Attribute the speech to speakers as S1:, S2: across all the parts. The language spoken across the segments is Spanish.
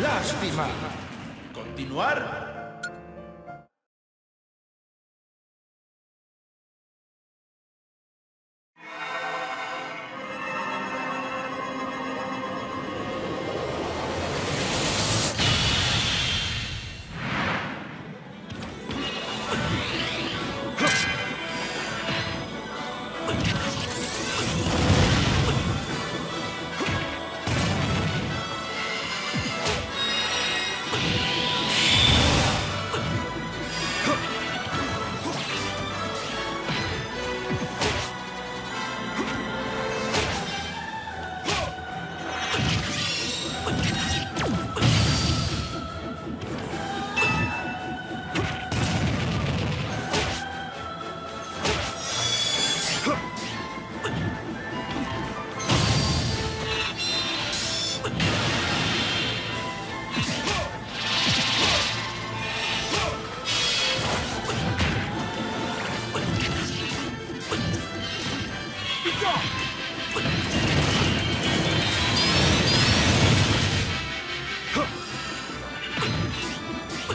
S1: Lástima.
S2: Continuar you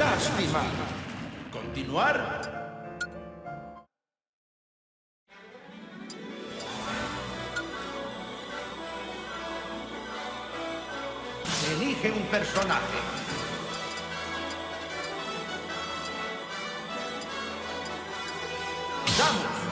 S1: Lástima.
S2: Continuar.
S1: Elige un personaje. ¡Vamos!